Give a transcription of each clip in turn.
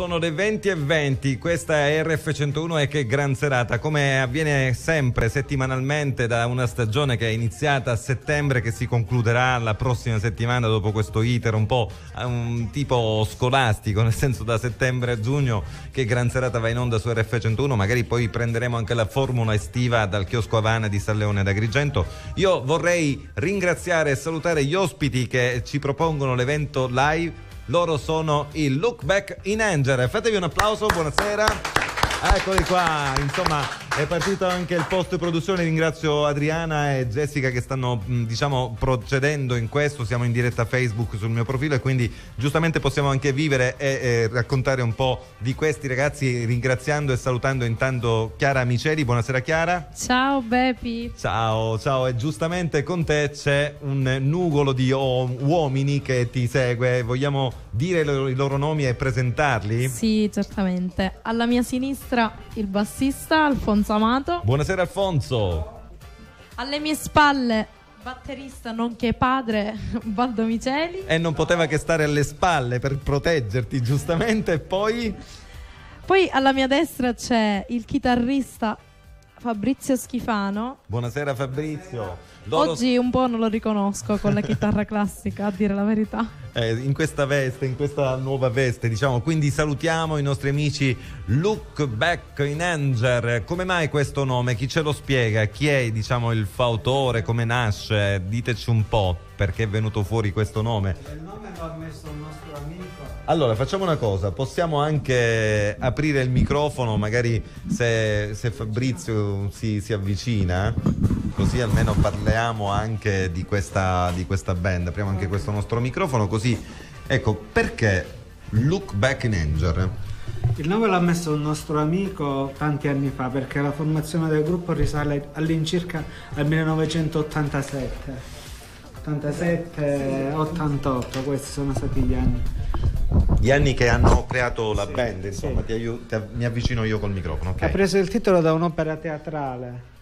sono le 20 e 20, questa è RF101 e che gran serata, come avviene sempre settimanalmente da una stagione che è iniziata a settembre che si concluderà la prossima settimana dopo questo iter un po' un tipo scolastico, nel senso da settembre a giugno che gran serata va in onda su RF101, magari poi prenderemo anche la formula estiva dal chiosco Havana di San Leone d'Agrigento. Io vorrei ringraziare e salutare gli ospiti che ci propongono l'evento live loro sono il Look Back in Anger. Fatevi un applauso, buonasera. Eccoli qua, insomma è partito anche il post produzione, ringrazio Adriana e Jessica che stanno diciamo procedendo in questo, siamo in diretta Facebook sul mio profilo e quindi giustamente possiamo anche vivere e, e raccontare un po' di questi ragazzi ringraziando e salutando intanto Chiara Miceli, buonasera Chiara. Ciao Bepi. Ciao, ciao e giustamente con te c'è un nugolo di uomini che ti segue, vogliamo dire i loro nomi e presentarli? Sì, certamente. Alla mia sinistra destra il bassista Alfonso Amato. Buonasera Alfonso. Alle mie spalle batterista nonché padre Valdo Miceli. E non poteva che stare alle spalle per proteggerti giustamente e poi... Poi alla mia destra c'è il chitarrista Fabrizio Schifano. Buonasera Fabrizio. Loro... Oggi un po' non lo riconosco con la chitarra classica, a dire la verità. Eh, in questa veste, in questa nuova veste, diciamo. Quindi salutiamo i nostri amici Look Back in Anger. Come mai questo nome? Chi ce lo spiega? Chi è, diciamo, il fautore? Come nasce? Diteci un po' perché è venuto fuori questo nome. Il nome lo ha messo un nostro amico. Allora, facciamo una cosa, possiamo anche aprire il microfono, magari se, se Fabrizio si, si avvicina, così almeno parliamo anche di questa, di questa band. Apriamo anche questo nostro microfono, così ecco perché Look Back in Anger. Il nome l'ha messo un nostro amico tanti anni fa perché la formazione del gruppo risale all'incirca al 1987. 87, 88, questi sono stati gli anni. Gli anni che hanno creato la band, insomma, sì. ti aiuto, mi avvicino io col microfono. Okay. Ha preso il titolo da un'opera teatrale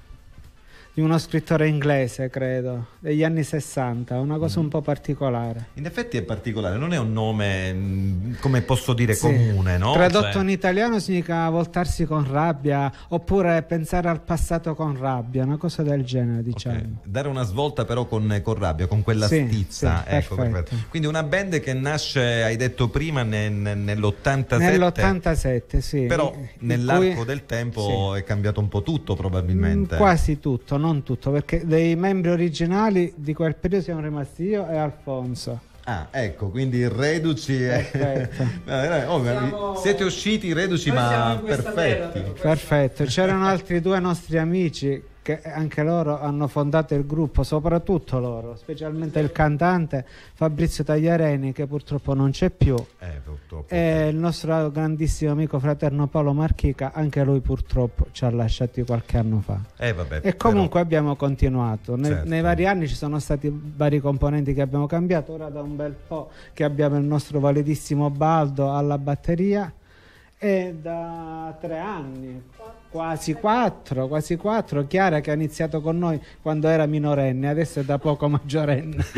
di uno scrittore inglese, credo, degli anni 60, una cosa mm. un po' particolare. In effetti è particolare, non è un nome, mm, come posso dire, sì. comune, no? Tradotto cioè... in italiano significa voltarsi con rabbia, oppure pensare al passato con rabbia, una cosa del genere, diciamo. Okay. Dare una svolta però con, con rabbia, con quella sì, stizza. Sì, ecco, Quindi una band che nasce, hai detto prima, nel, nell'87. Nell'87, sì. Però nell'arco cui... del tempo è cambiato un po' tutto probabilmente. Mm, quasi tutto, no? Non tutto, perché dei membri originali di quel periodo siamo rimasti io e Alfonso. Ah, ecco, quindi reduci. E... oh, siamo... Siete usciti reduci, ma perfetti. Perfetto. C'erano altri due nostri amici che anche loro hanno fondato il gruppo, soprattutto loro, specialmente il cantante Fabrizio Tagliareni che purtroppo non c'è più eh, purtroppo. e il nostro grandissimo amico fraterno Paolo Marchica, anche lui purtroppo ci ha lasciati qualche anno fa. Eh, vabbè, e comunque però... abbiamo continuato, nei, certo. nei vari anni ci sono stati vari componenti che abbiamo cambiato, ora da un bel po' che abbiamo il nostro validissimo Baldo alla batteria e da tre anni quasi quattro, quasi quattro. Chiara che ha iniziato con noi quando era minorenne, adesso è da poco maggiorenne.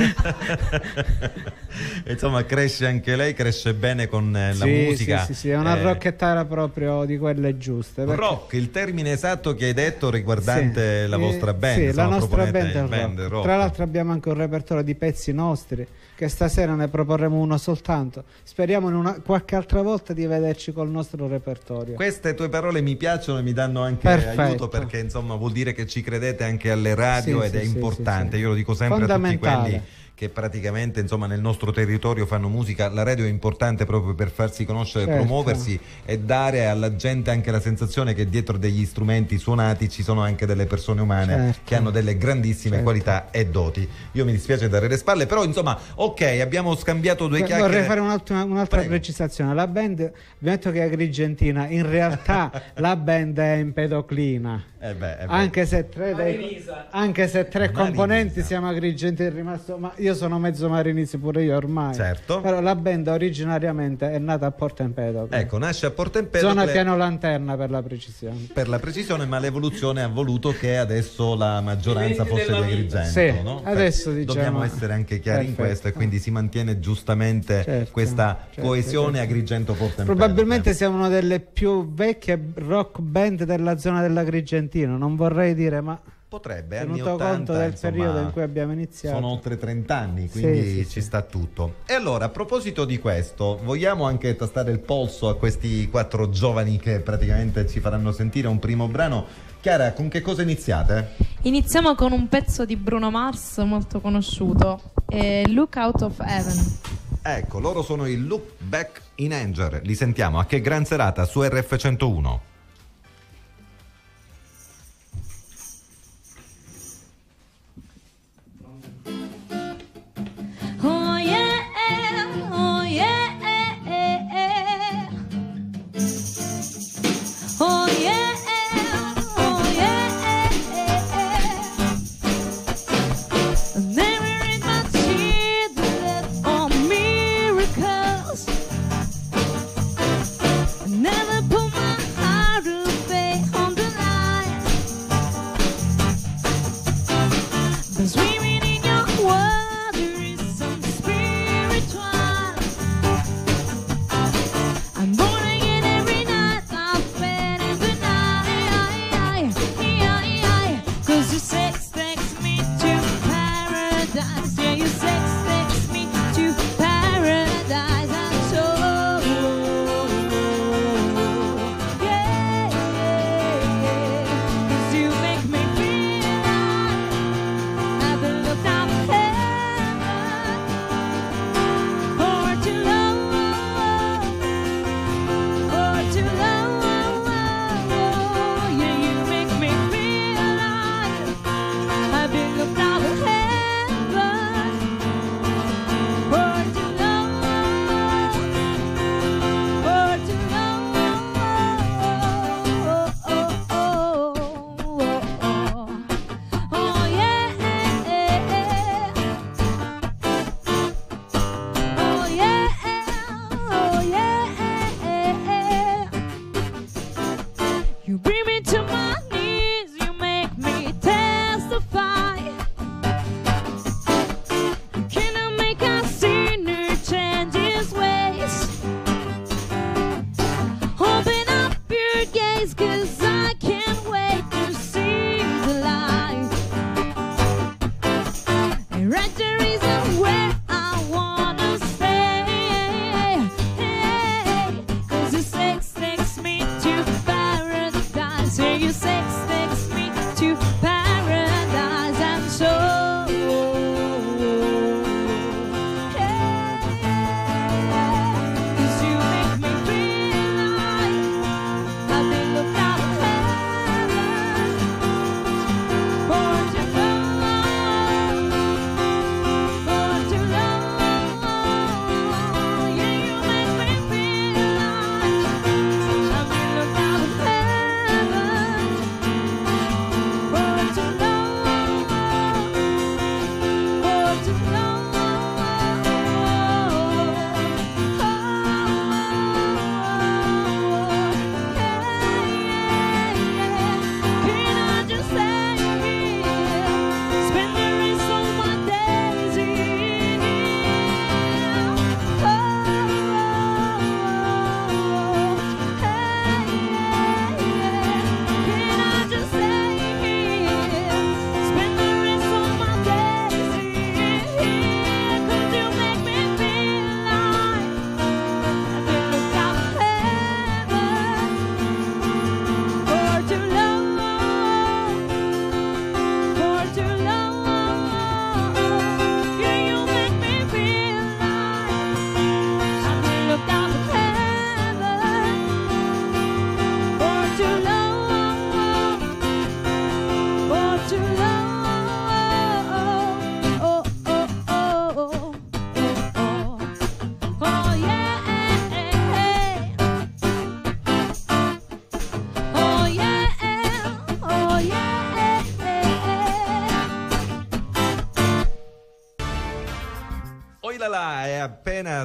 Insomma, cresce anche lei, cresce bene con eh, la sì, musica. Sì, sì, sì, è una eh... rockettara proprio di quelle giuste. Perché... Rock, il termine esatto che hai detto riguardante sì, la vostra band. Sì, insomma, la nostra band è band rock. rock. Tra l'altro abbiamo anche un repertorio di pezzi nostri che stasera ne proporremo uno soltanto. Speriamo in una, qualche altra volta di vederci col nostro repertorio. Queste tue parole mi piacciono e mi danno anche Perfetto. aiuto perché insomma vuol dire che ci credete anche alle radio sì, ed sì, è importante. Io lo dico sempre a tutti quelli che praticamente insomma, nel nostro territorio fanno musica, la radio è importante proprio per farsi conoscere, certo. promuoversi e dare alla gente anche la sensazione che dietro degli strumenti suonati ci sono anche delle persone umane certo. che hanno delle grandissime certo. qualità e doti. Io mi dispiace dare le spalle, però insomma, ok, abbiamo scambiato due chiacchiere. Vorrei fare un'altra, un'altra precisazione. La band, abbiamo detto che è agrigentina, in realtà la band è empedoclina. Eh beh, eh beh. Anche se tre, dei, anche se tre componenti siamo agrigenti è rimasto, ma io sono mezzo marinese pure io ormai. Certo. Però la band originariamente è nata a Porto Empedocle. Ecco, nasce a Porto Empedocle. Zona piano lanterna per la precisione. Per la precisione, ma l'evoluzione ha voluto che adesso la maggioranza fosse di Agrigento. Sì, no? adesso diciamo. Dobbiamo essere anche chiari Perfetto. in questo e quindi si mantiene giustamente certo, questa certo, coesione certo. Agrigento-Porto Empedocle. Probabilmente siamo una delle più vecchie rock band della zona dell'Agrigentino, non vorrei dire ma... Potrebbe, tenuto anni 80, conto del insomma, periodo in cui abbiamo iniziato. Sono oltre 30 anni, quindi sì, sì, ci sì. sta tutto. E allora, a proposito di questo, vogliamo anche tastare il polso a questi quattro giovani che praticamente ci faranno sentire un primo brano. Chiara, con che cosa iniziate? Iniziamo con un pezzo di Bruno Mars molto conosciuto, eh, Look Out of Heaven. Ecco, loro sono i Look Back in Anger. Li sentiamo a che gran serata su RF101.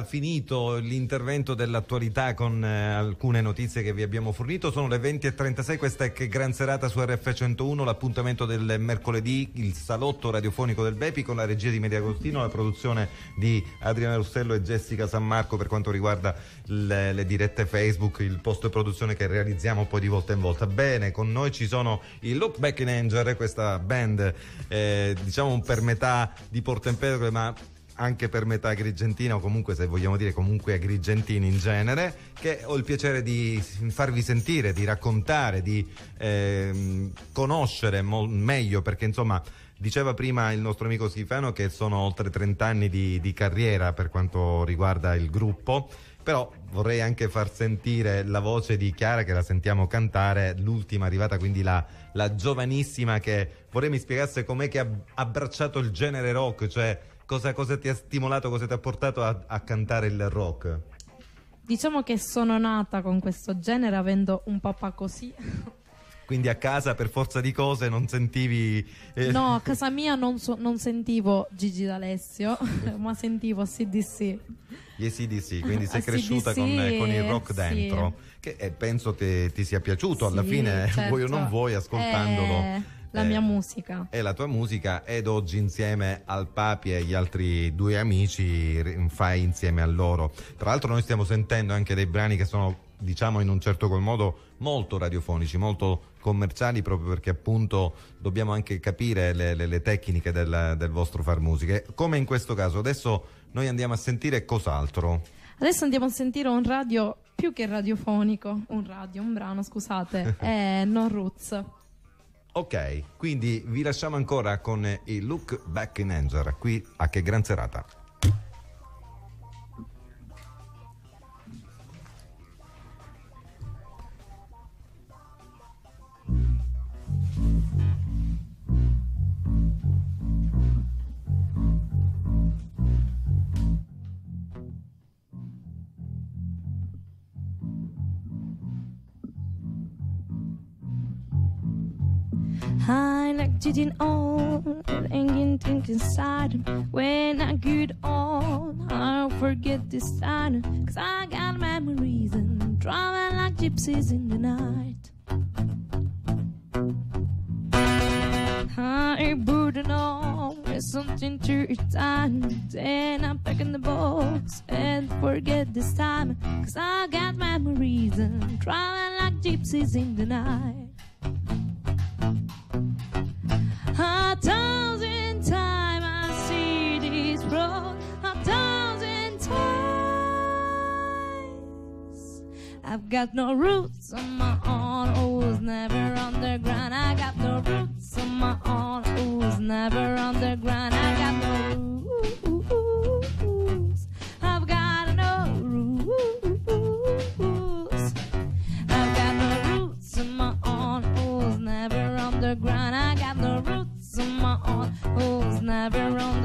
Finito l'intervento dell'attualità con eh, alcune notizie che vi abbiamo fornito. Sono le 20.36, questa è che gran serata su RF101, l'appuntamento del mercoledì, il salotto radiofonico del Bepi con la regia di Media Agostino, la produzione di Adriana Rossello e Jessica San Marco per quanto riguarda le, le dirette Facebook, il post produzione che realizziamo poi di volta in volta. Bene, con noi ci sono i Look Back in Anger, questa band eh, diciamo per metà di Porto Empedocle ma anche per metà agrigentina o comunque se vogliamo dire comunque agrigentini in genere che ho il piacere di farvi sentire, di raccontare, di eh, conoscere mo- meglio perché insomma diceva prima il nostro amico Schifano che sono oltre 30 anni di, di carriera per quanto riguarda il gruppo però vorrei anche far sentire la voce di Chiara che la sentiamo cantare, l'ultima arrivata, quindi la, la giovanissima che vorrei mi spiegasse com'è che ha abbracciato il genere rock, cioè cosa, cosa ti ha stimolato, cosa ti ha portato a, a cantare il rock? Diciamo che sono nata con questo genere avendo un papà così. Quindi a casa per forza di cose non sentivi... Eh... No, a casa mia non, so, non sentivo Gigi D'Alessio, ma sentivo CDC. Gli CDC, quindi sei cresciuta con, con, il rock dentro, sì. che eh, penso che ti sia piaciuto alla fine, certo. vuoi o non vuoi, ascoltandolo. Eh la mia musica. È la tua musica ed oggi insieme al Papi e agli altri due amici fai insieme a loro. Tra l'altro noi stiamo sentendo anche dei brani che sono diciamo in un certo qual modo molto radiofonici, molto commerciali proprio perché appunto dobbiamo anche capire le, le, le tecniche del, del vostro far musica. Come in questo caso, adesso noi andiamo a sentire cos'altro. Adesso andiamo a sentire un radio più che radiofonico, un radio, un brano, scusate, è Non Roots. Ok, quindi vi lasciamo ancora con il look back in Anger qui a Che Gran Serata. Cheating on and think inside When I get on, I'll forget this time Cause I got memories and driving like gypsies in the night. I put it on with something to time Then I'm back in the box and forget this time Cause I got memories and driving like gypsies in the night I've got no roots on my own. Who's never underground. I got no roots on my own. Who's never underground. I got no roots. I've got no roots. I've got no roots on my own. Who's never underground. I got no roots on my own. Who's never on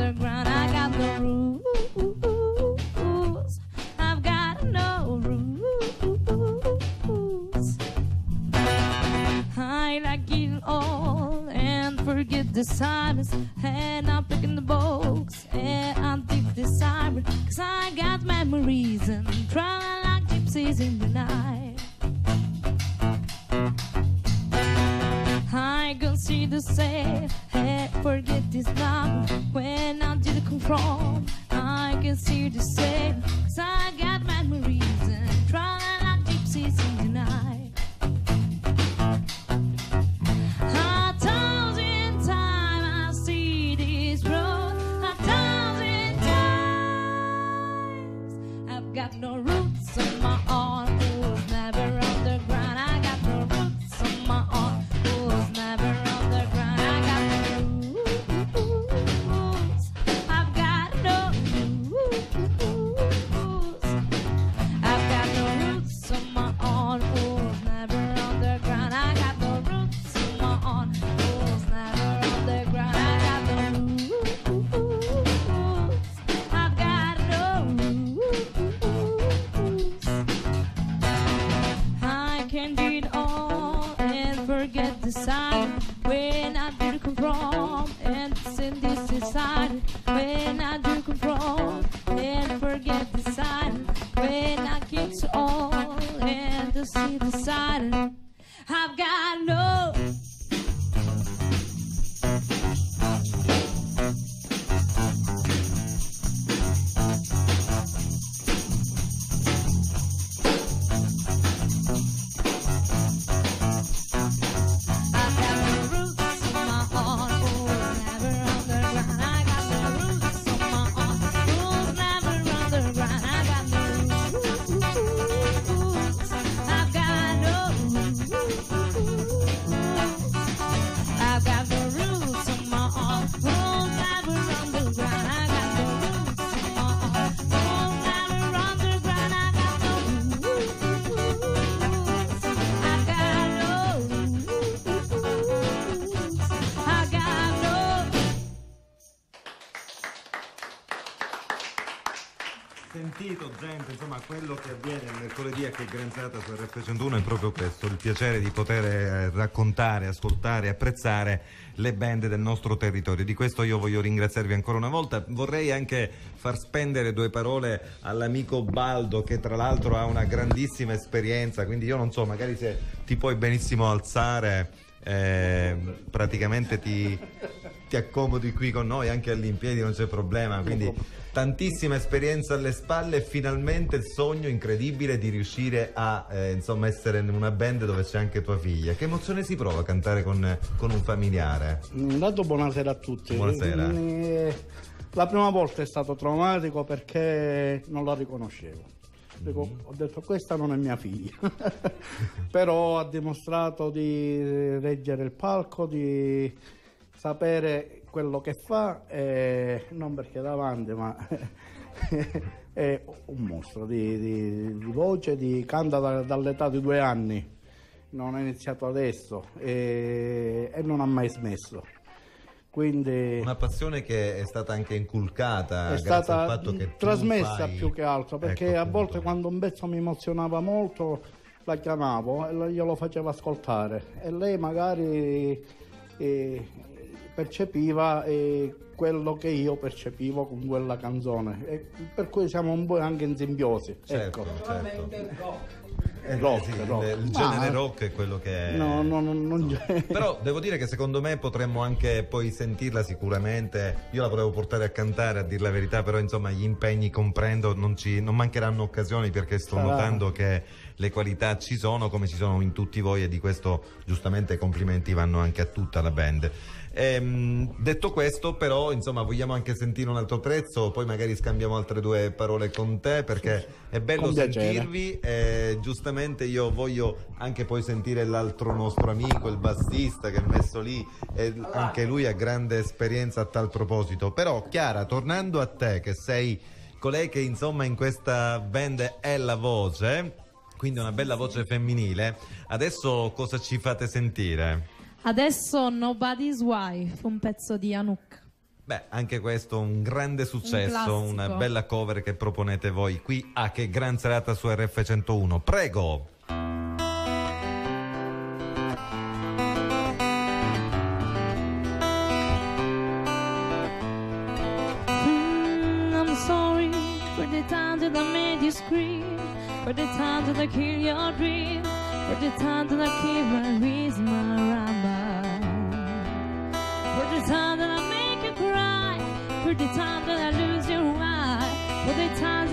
il mercoledì a che Granzata su RF101 è proprio questo, il piacere di poter eh, raccontare, ascoltare, apprezzare le band del nostro territorio. Di questo io voglio ringraziarvi ancora una volta. Vorrei anche far spendere due parole all'amico Baldo che tra l'altro ha una grandissima esperienza, quindi io non so, magari se ti puoi benissimo alzare, eh, praticamente ti, ti accomodi qui con noi anche all'impiedi, non c'è problema. Quindi tantissima esperienza alle spalle e finalmente il sogno incredibile di riuscire a eh, insomma essere in una band dove c'è anche tua figlia. Che emozione si prova a cantare con, con un familiare? Intanto buonasera a tutti. Buonasera. Eh, la prima volta è stato traumatico perché non la riconoscevo. Dico, mm-hmm. ho detto questa non è mia figlia, però ha dimostrato di reggere il palco, di sapere quello che fa, eh, non perché è davanti, ma è un mostro di, di, di voce, di, canta da, dall'età di due anni, non ha iniziato adesso e, e non ha mai smesso. Quindi una passione che è stata anche inculcata è stata trasmessa fai... più che altro perché ecco, a volte quando un pezzo mi emozionava molto la chiamavo e glielo facevo ascoltare. E lei magari eh, percepiva eh, quello che io percepivo con quella canzone e per cui siamo un po' anche in simbiosi certo, ecco. certo. Eh, rock, sì, rock. Il, genere ah, rock è quello che è. No, no, no, non... Però devo dire che secondo me potremmo anche poi sentirla sicuramente. Io la volevo portare a cantare, a dire la verità, però insomma gli impegni comprendo, non, ci, non mancheranno occasioni perché sto Sarà. notando che le qualità ci sono come ci sono in tutti voi e di questo giustamente i complimenti vanno anche a tutta la band. Ehm, detto questo, però, insomma, vogliamo anche sentire un altro prezzo, poi magari scambiamo altre due parole con te perché è bello sentirvi. E giustamente io voglio anche poi sentire l'altro nostro amico, il bassista che è messo lì, e anche lui ha grande esperienza a tal proposito. Però, Chiara, tornando a te, che sei colei che insomma in questa band è la voce, quindi una bella voce femminile, adesso cosa ci fate sentire? Adesso Nobody's Wife, un pezzo di Anouk. Beh, anche questo un grande successo, un una bella cover che proponete voi qui a Che Gran Serata su RF101. Prego! Mm, time that I make you cry. For the time that I lose your eye For the times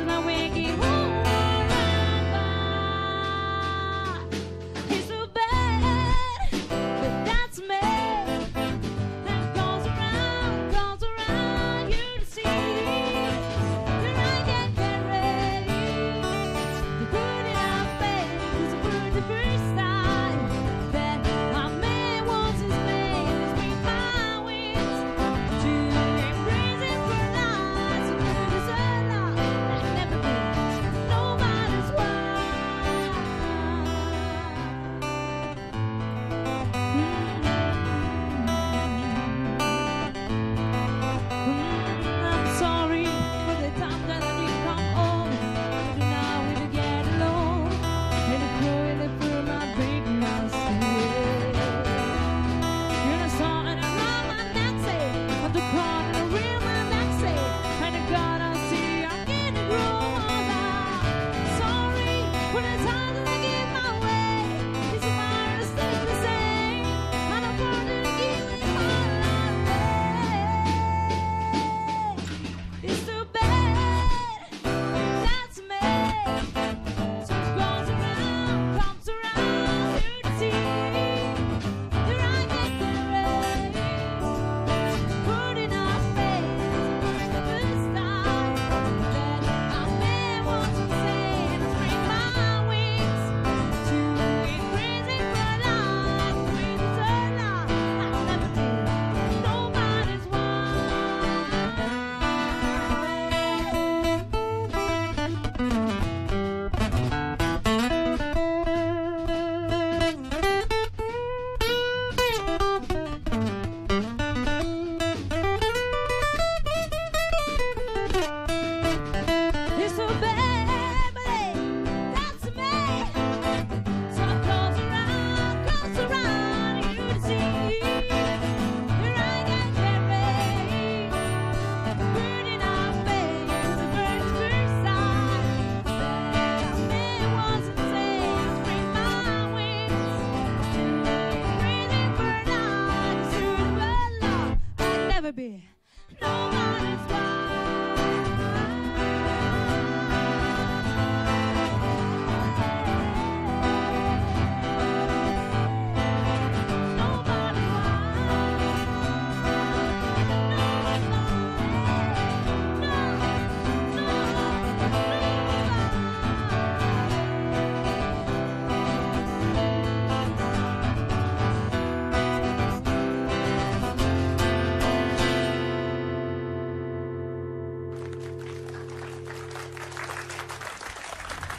beber.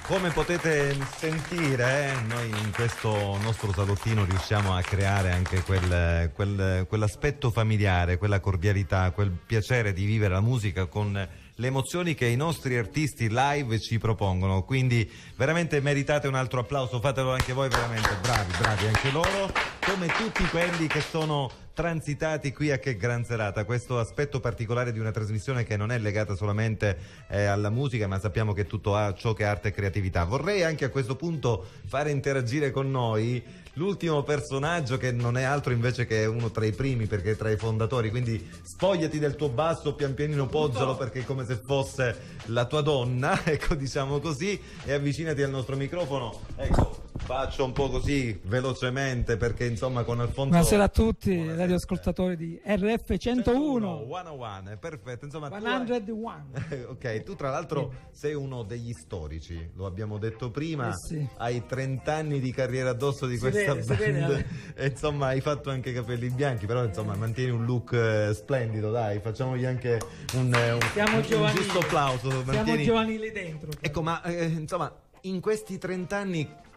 Come potete sentire, eh, noi in questo nostro salottino riusciamo a creare anche quel, quel, quell'aspetto familiare, quella cordialità, quel piacere di vivere la musica con le emozioni che i nostri artisti live ci propongono. Quindi veramente meritate un altro applauso, fatelo anche voi, veramente bravi, bravi anche loro, come tutti quelli che sono transitati qui a Che Gran Serata, questo aspetto particolare di una trasmissione che non è legata solamente eh, alla musica, ma sappiamo che tutto ha ciò che è arte e creatività. Vorrei anche a questo punto fare interagire con noi l'ultimo personaggio che non è altro invece che uno tra i primi perché è tra i fondatori, quindi spogliati del tuo basso, pian pianino poggialo perché è come se fosse la tua donna, ecco diciamo così, e avvicinati al nostro microfono. Ecco, faccio un po' così velocemente perché insomma con Alfonso buonasera a tutti buonasera. radioascoltatori di RF 101 101 perfetto insomma 101 hai... ok tu tra l'altro sei uno degli storici lo abbiamo detto prima eh sì. hai 30 anni di carriera addosso di si questa vede, band. vede, e insomma hai fatto anche i capelli bianchi però insomma mantieni un look eh, splendido dai facciamogli anche un, eh, un, siamo un, un giusto applauso siamo mantieni... giovanili dentro ecco ma eh, insomma in questi 30 anni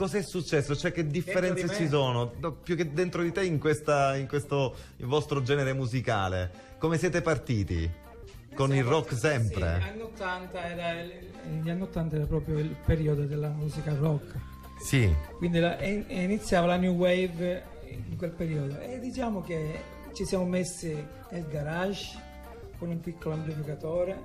Cos'è successo? Cioè, che differenze ci sono? No, più che dentro di te in, questa, in questo il vostro genere musicale. Come siete partiti? Con il rock sempre? Sì, anni 80 era, gli anni 80 era proprio il periodo della musica rock. Sì. Quindi la, iniziava la new wave in quel periodo e diciamo che ci siamo messi nel garage con un piccolo amplificatore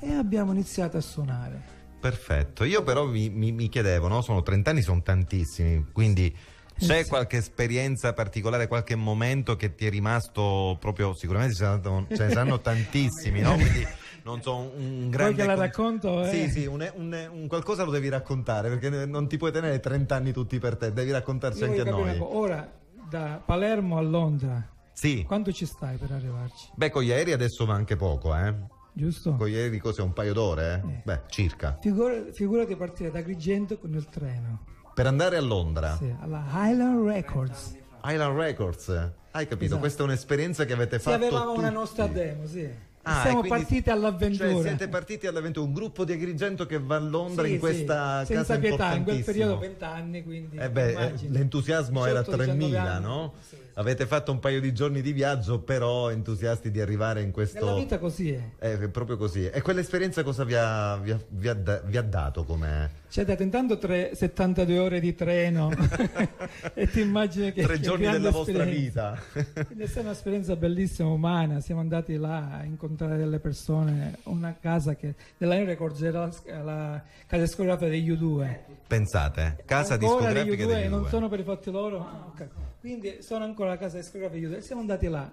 e abbiamo iniziato a suonare. Perfetto, io però mi, mi, mi chiedevo, no? sono 30 anni, sono tantissimi, quindi c'è sì. qualche esperienza particolare, qualche momento che ti è rimasto proprio, sicuramente ce ne saranno tantissimi, no? Quindi non so, un grande... Poi che la racconto? Eh? Sì, sì, un, un, un, qualcosa lo devi raccontare, perché non ti puoi tenere 30 anni tutti per te, devi raccontarci io anche a noi. Ora, da Palermo a Londra, sì. quanto ci stai per arrivarci? Beh, con gli aerei adesso va anche poco, eh? Giusto? Con ieri cos'è un paio d'ore? Eh? Eh. Beh, circa. Figura, figurati partire da Agrigento con il treno. Per andare a Londra? Sì, alla Highland Records. Highland Records, hai capito? Esatto. Questa è un'esperienza che avete fatto. Sì, avevamo tutti. una nostra demo, sì. Ah, Siamo quindi, partiti all'avventura. Cioè siete partiti all'avventura, un gruppo di Agrigento che va a Londra sì, in questa sì, casa senza pietà, in quel periodo 20 anni, quindi eh beh, l'entusiasmo era 3000, no? Sì. Avete fatto un paio di giorni di viaggio, però entusiasti di arrivare in questo... La vita così è. È proprio così. E quell'esperienza cosa vi ha, vi ha, vi ha, vi ha dato come... Ci ha dato intanto tre, 72 ore di treno e ti immagini che... Tre giorni della vostra vita. Quindi è stata un'esperienza bellissima, umana. Siamo andati là a incontrare delle persone, una casa che... Della New Records era la, la casa discografica degli U2. Pensate, casa Ancora discografica degli U2. Non sono per i fatti loro? Ah, okay. Quindi sono ancora alla casa discografica e siamo andati là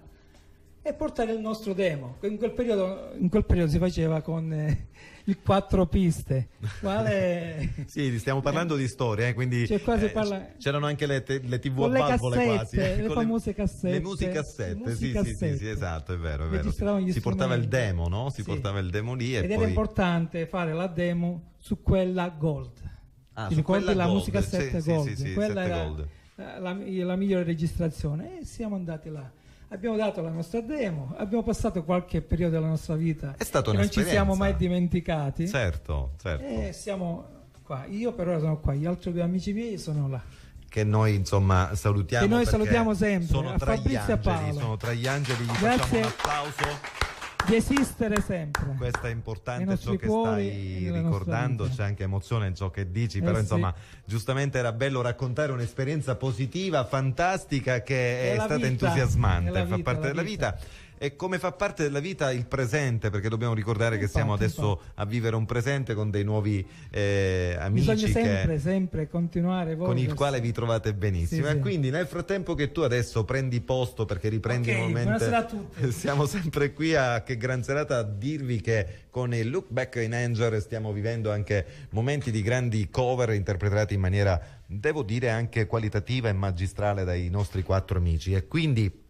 e portare il nostro demo. In quel periodo, in quel periodo si faceva con eh, il quattro piste. Quale... sì, stiamo parlando eh, di storia, eh, quindi cioè, eh, parla... c'erano anche le, te, le tv a valvole quasi. Le famose cassette. Le musicassette, sì, sì, sì, sì, esatto, è vero, è vero. Si, si portava il demo, no? Si sì. portava il demo lì Ed poi... era importante fare la demo su quella gold. Ah, Ti ricordi la musica 7 gold? Sì, sì, sì, quella era... gold la, la migliore registrazione e siamo andati là abbiamo dato la nostra demo, abbiamo passato qualche periodo della nostra vita è stato non ci siamo mai dimenticati. Certo, certo. E siamo qua. Io per ora sono qua, gli altri due amici miei sono là. Che noi insomma salutiamo. Che noi salutiamo sempre. Sono a tra Fabrizio gli angeli, e sono tra gli angeli, gli Grazie. facciamo un applauso di esistere sempre. Questo è importante ciò che stai ricordando, c'è anche emozione in ciò che dici, eh però sì. insomma giustamente era bello raccontare un'esperienza positiva, fantastica che è, è stata vita, entusiasmante, è fa vita, parte della vita. vita. E come fa parte della vita il presente, perché dobbiamo ricordare che stiamo adesso a vivere un presente con dei nuovi eh, amici. Bisogna sempre, sempre continuare. Con il quale vi trovate benissimo. Sì, e sì. quindi nel frattempo che tu adesso prendi posto perché riprendi okay, nuovamente... a tutti. Siamo sempre qui a Che Gran Serata a dirvi che con il Look Back in Anger stiamo vivendo anche momenti di grandi cover interpretati in maniera, devo dire, anche qualitativa e magistrale dai nostri quattro amici. E quindi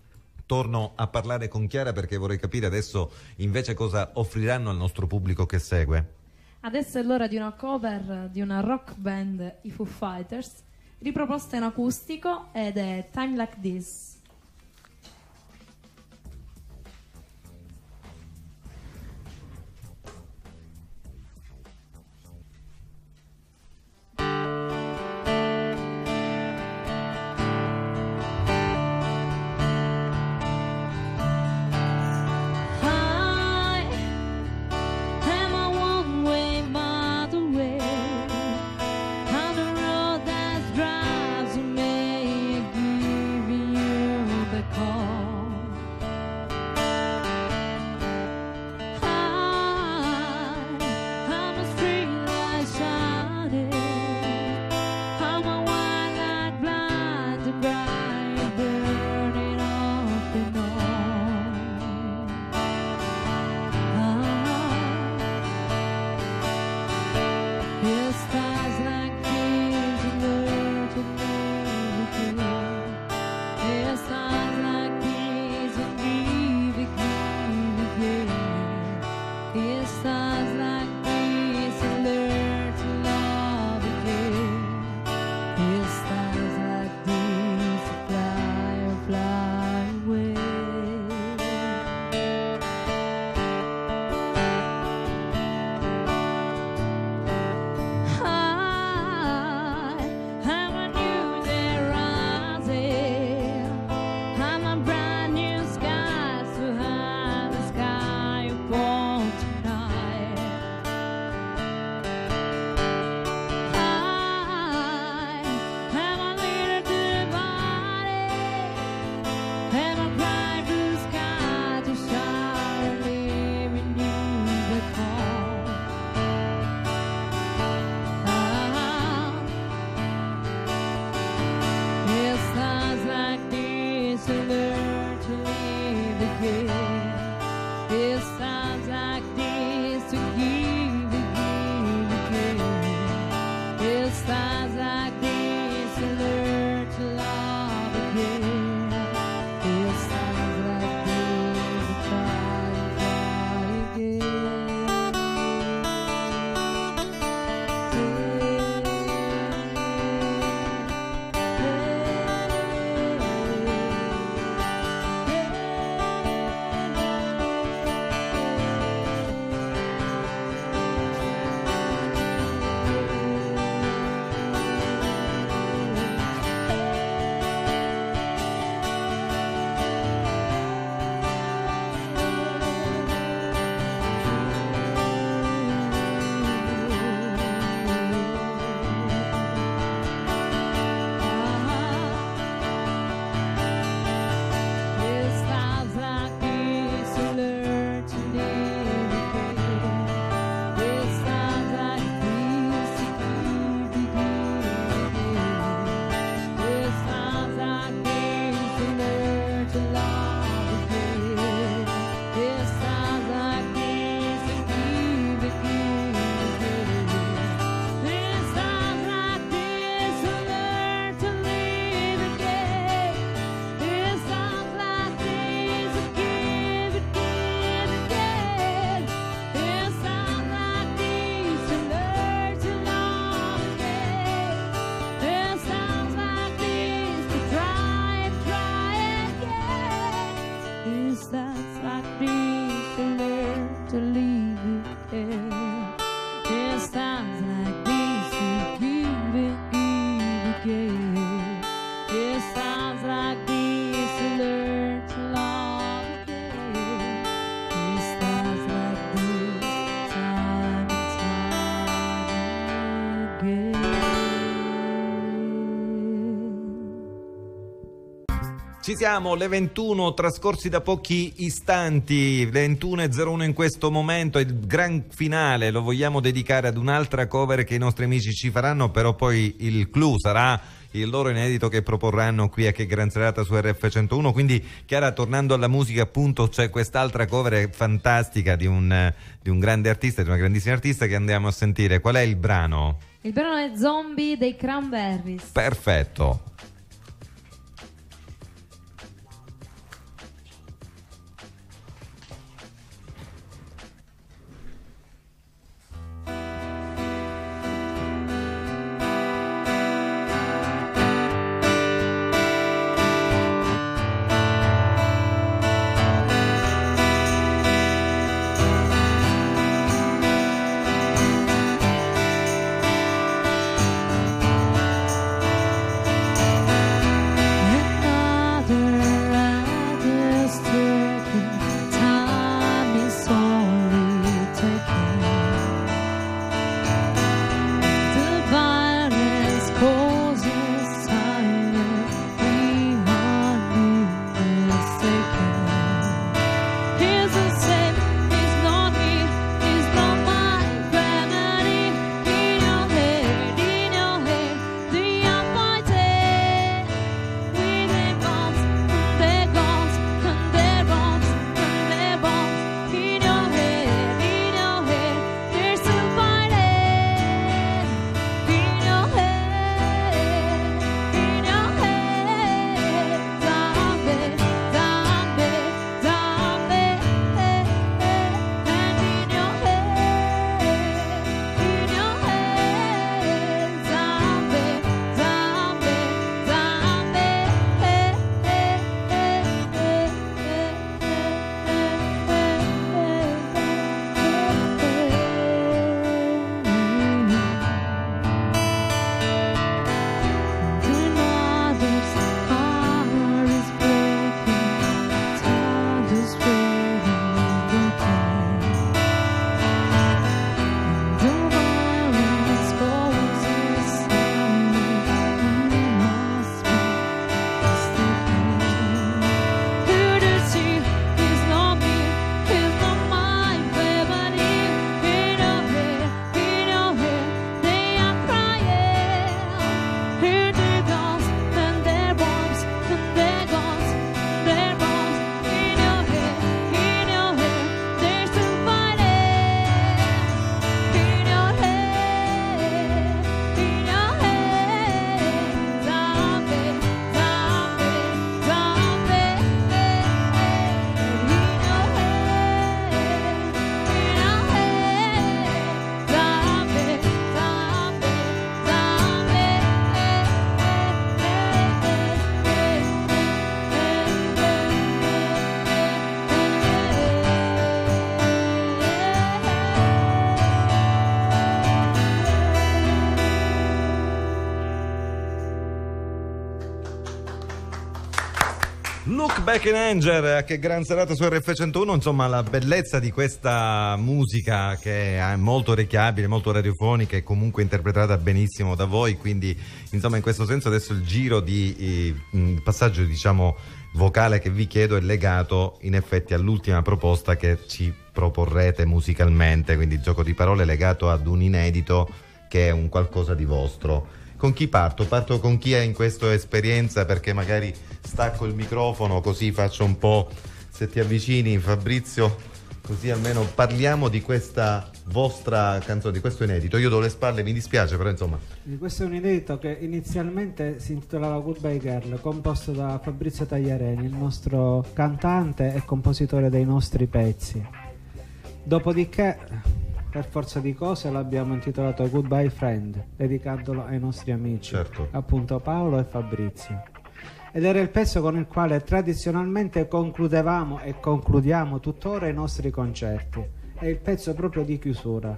torno a parlare con Chiara perché vorrei capire adesso invece cosa offriranno al nostro pubblico che segue. Adesso è l'ora di una cover di una rock band, i Foo Fighters, riproposta in acustico ed è Time Like This. Ci siamo, le 21 trascorsi da pochi istanti, le 21.01 in questo momento, il gran finale lo vogliamo dedicare ad un'altra cover che i nostri amici ci faranno, però poi il clou sarà il loro inedito che proporranno qui a Che Gran Serata su RF101. Quindi, Chiara, tornando alla musica, appunto, c'è quest'altra cover fantastica di un, di un grande artista, di una grandissima artista che andiamo a sentire. Qual è il brano? Il brano è Zombie dei Cranberries. Perfetto. Back in Anger, che gran serata su RF101, insomma la bellezza di questa musica che è molto orecchiabile, molto radiofonica e comunque interpretata benissimo da voi, quindi insomma in questo senso adesso il giro di eh, passaggio diciamo vocale che vi chiedo è legato in effetti all'ultima proposta che ci proporrete musicalmente, quindi il gioco di parole legato ad un inedito che è un qualcosa di vostro. Con chi parto? Parto con chi ha in questa esperienza perché magari stacco il microfono così faccio un po' se ti avvicini Fabrizio così almeno parliamo di questa vostra canzone, di questo inedito. Io do le spalle, mi dispiace, però insomma. Questo è un inedito che inizialmente si intitolava Goodbye Girl, composto da Fabrizio Tagliareni, il nostro cantante e compositore dei nostri pezzi. Dopodiché per forza di cose l'abbiamo intitolato Goodbye Friend, dedicandolo ai nostri amici, certo. appunto Paolo e Fabrizio. Ed era il pezzo con il quale tradizionalmente concludevamo e concludiamo tuttora i nostri concerti. È il pezzo proprio di chiusura.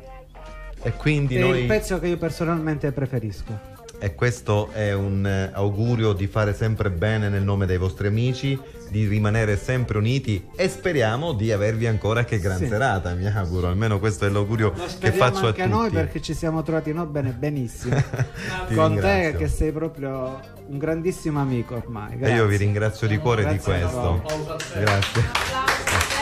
E quindi è noi... il pezzo che io personalmente preferisco. E questo è un augurio di fare sempre bene nel nome dei vostri amici, di rimanere sempre uniti e speriamo di avervi ancora che gran sì. serata, mi auguro, almeno questo è l'augurio che faccio a tutti. anche noi perché ci siamo trovati no bene benissimo. Con ringrazio. te che sei proprio un grandissimo amico ormai. Grazie. E io vi ringrazio di cuore Grazie di questo. Grazie.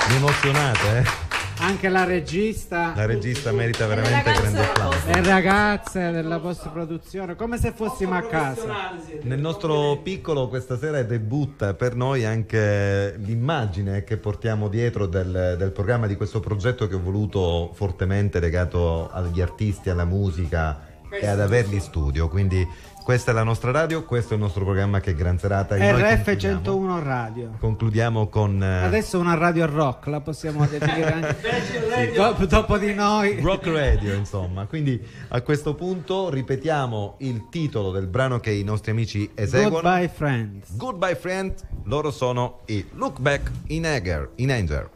Mi emozionate, eh? Anche la regista. La regista merita veramente grande applauso. Le ragazze della post produzione, come se fossimo a casa. Nel nostro piccolo questa sera debutta per noi anche l'immagine che portiamo dietro del, del programma di questo progetto che ho voluto fortemente legato agli artisti, alla musica e ad averli in studio. Quindi questa è la nostra radio, questo è il nostro programma che è Gran Serata. RF101 Radio. Concludiamo con... Uh... Adesso una radio rock, la possiamo definire anche sì, dopo, dopo di noi. Rock radio, insomma. Quindi a questo punto ripetiamo il titolo del brano che i nostri amici eseguono. Goodbye Friends. Goodbye Friends, loro sono i Look Back in Anger. In Anger.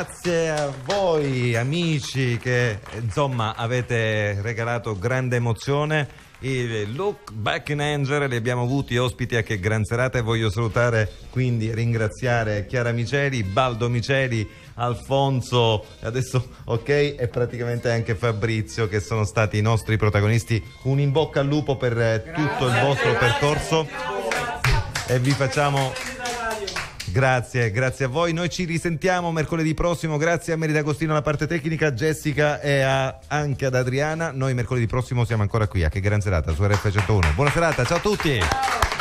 Grazie a voi amici che insomma avete regalato grande emozione. Il Look Back in Anger li abbiamo avuti ospiti a che gran serata e voglio salutare quindi ringraziare Chiara Miceli, Baldo Miceli, Alfonso, adesso ok, e praticamente anche Fabrizio che sono stati i nostri protagonisti. Un in bocca al lupo per grazie, tutto il vostro grazie, percorso grazie. e vi facciamo Grazie, grazie a voi. Noi ci risentiamo mercoledì prossimo. Grazie a Merida Agostino alla parte tecnica, Jessica e a, anche ad Adriana. Noi mercoledì prossimo siamo ancora qui. A che gran serata su RF101. Buona serata, ciao a tutti. Ciao.